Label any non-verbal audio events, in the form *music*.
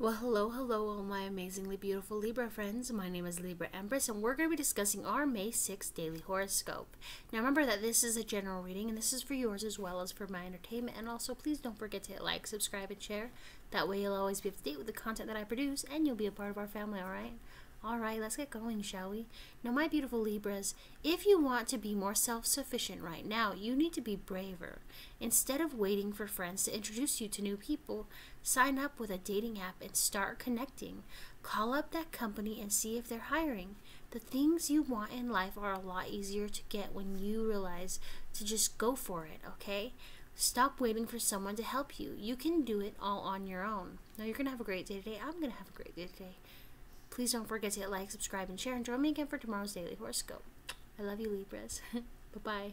Well, hello, hello, all my amazingly beautiful Libra friends. My name is Libra Empress, and we're going to be discussing our May 6th daily horoscope. Now, remember that this is a general reading, and this is for yours as well as for my entertainment. And also, please don't forget to hit like, subscribe, and share. That way, you'll always be up to date with the content that I produce, and you'll be a part of our family, alright? Alright, let's get going, shall we? Now, my beautiful Libras, if you want to be more self sufficient right now, you need to be braver. Instead of waiting for friends to introduce you to new people, sign up with a dating app and start connecting. Call up that company and see if they're hiring. The things you want in life are a lot easier to get when you realize to just go for it, okay? Stop waiting for someone to help you. You can do it all on your own. Now, you're going to have a great day today. I'm going to have a great day today. Please don't forget to hit like, subscribe, and share, and join me again for tomorrow's daily horoscope. I love you, Libras. *laughs* bye bye.